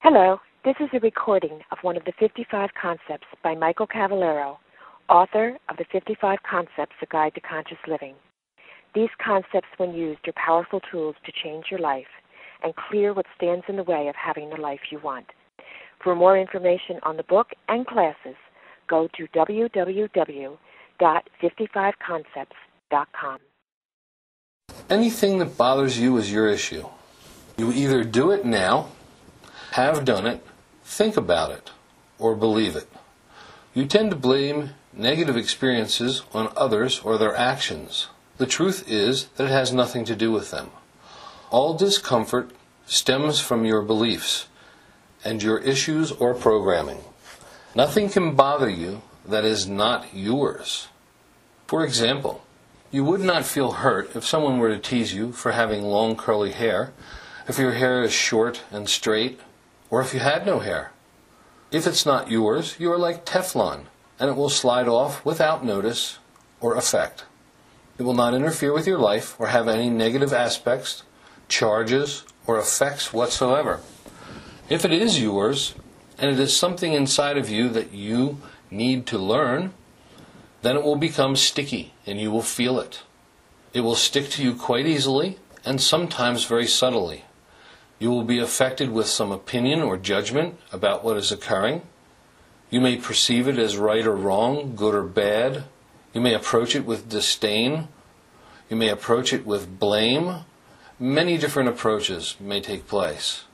Hello, this is a recording of one of the 55 Concepts by Michael Cavallaro, author of the 55 Concepts, A Guide to Conscious Living. These concepts, when used, are powerful tools to change your life and clear what stands in the way of having the life you want. For more information on the book and classes, go to www.55concepts.com. Anything that bothers you is your issue. You either do it now have done it, think about it, or believe it. You tend to blame negative experiences on others or their actions. The truth is that it has nothing to do with them. All discomfort stems from your beliefs and your issues or programming. Nothing can bother you that is not yours. For example, you would not feel hurt if someone were to tease you for having long curly hair, if your hair is short and straight, or if you had no hair. If it's not yours, you are like Teflon, and it will slide off without notice or effect. It will not interfere with your life or have any negative aspects, charges, or effects whatsoever. If it is yours, and it is something inside of you that you need to learn, then it will become sticky and you will feel it. It will stick to you quite easily and sometimes very subtly. You will be affected with some opinion or judgment about what is occurring. You may perceive it as right or wrong, good or bad. You may approach it with disdain. You may approach it with blame. Many different approaches may take place.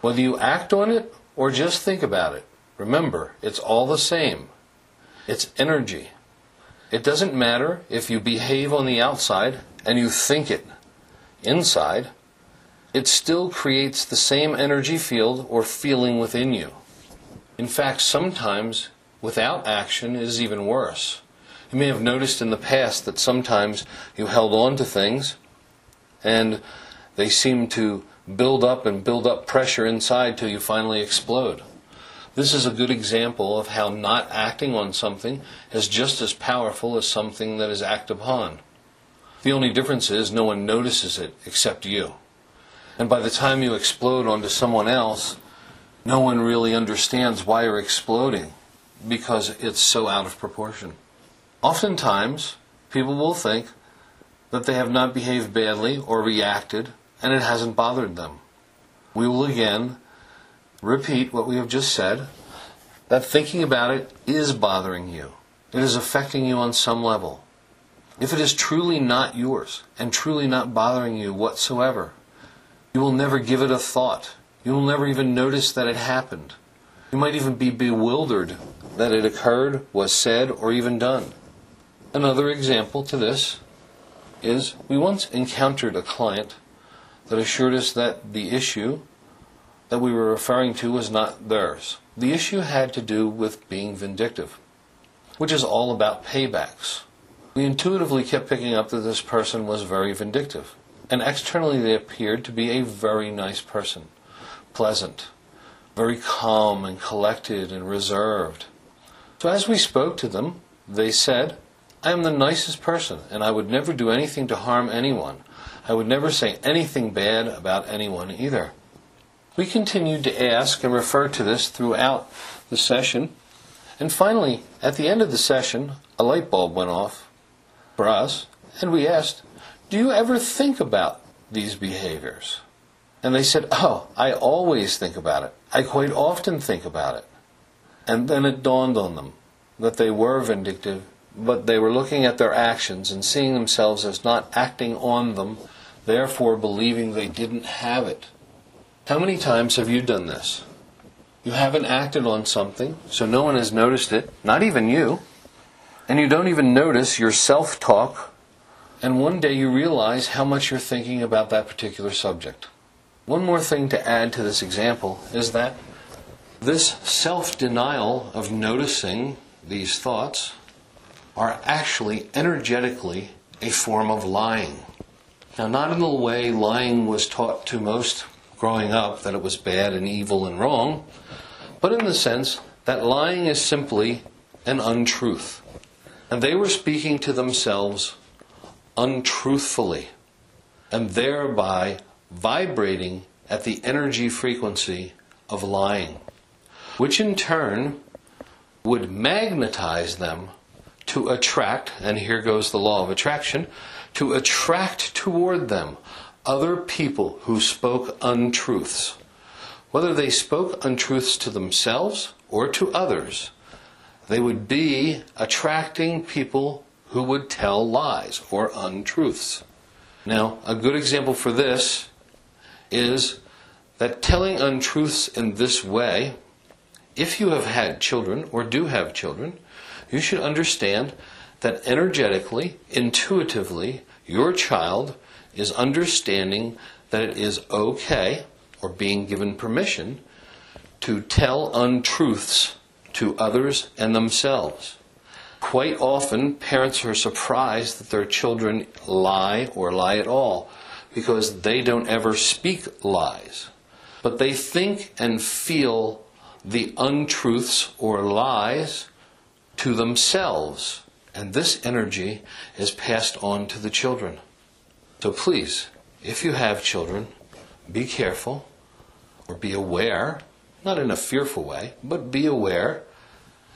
Whether you act on it or just think about it, remember, it's all the same. It's energy. It doesn't matter if you behave on the outside and you think it inside it still creates the same energy field or feeling within you. In fact, sometimes without action is even worse. You may have noticed in the past that sometimes you held on to things and they seem to build up and build up pressure inside till you finally explode. This is a good example of how not acting on something is just as powerful as something that is acted upon. The only difference is no one notices it except you. And by the time you explode onto someone else, no one really understands why you're exploding because it's so out of proportion. Oftentimes, people will think that they have not behaved badly or reacted and it hasn't bothered them. We will again repeat what we have just said that thinking about it is bothering you. It is affecting you on some level. If it is truly not yours and truly not bothering you whatsoever, you will never give it a thought. You will never even notice that it happened. You might even be bewildered that it occurred, was said, or even done. Another example to this is we once encountered a client that assured us that the issue that we were referring to was not theirs. The issue had to do with being vindictive, which is all about paybacks. We intuitively kept picking up that this person was very vindictive and externally they appeared to be a very nice person, pleasant, very calm and collected and reserved. So as we spoke to them, they said, I am the nicest person, and I would never do anything to harm anyone. I would never say anything bad about anyone either. We continued to ask and refer to this throughout the session, and finally, at the end of the session, a light bulb went off for us, and we asked, do you ever think about these behaviors? And they said, Oh, I always think about it. I quite often think about it. And then it dawned on them that they were vindictive, but they were looking at their actions and seeing themselves as not acting on them, therefore believing they didn't have it. How many times have you done this? You haven't acted on something, so no one has noticed it, not even you, and you don't even notice your self talk and one day you realize how much you're thinking about that particular subject. One more thing to add to this example is that this self denial of noticing these thoughts are actually energetically a form of lying. Now, not in the way lying was taught to most growing up, that it was bad and evil and wrong, but in the sense that lying is simply an untruth. And they were speaking to themselves untruthfully and thereby vibrating at the energy frequency of lying, which in turn would magnetize them to attract, and here goes the law of attraction, to attract toward them other people who spoke untruths. Whether they spoke untruths to themselves or to others, they would be attracting people who would tell lies or untruths. Now, a good example for this is that telling untruths in this way, if you have had children or do have children, you should understand that energetically, intuitively, your child is understanding that it is okay or being given permission to tell untruths to others and themselves. Quite often, parents are surprised that their children lie or lie at all because they don't ever speak lies. But they think and feel the untruths or lies to themselves, and this energy is passed on to the children. So please, if you have children, be careful or be aware, not in a fearful way, but be aware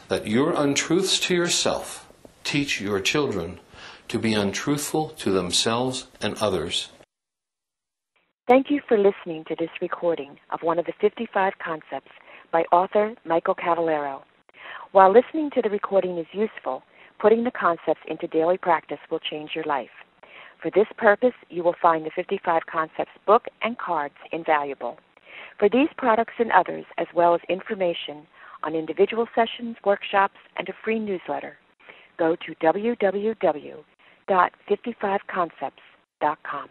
that your untruths to yourself teach your children to be untruthful to themselves and others. Thank you for listening to this recording of one of the 55 concepts by author Michael Cavallaro. While listening to the recording is useful, putting the concepts into daily practice will change your life. For this purpose, you will find the 55 Concepts book and cards invaluable. For these products and others, as well as information on individual sessions, workshops, and a free newsletter, go to www.55concepts.com.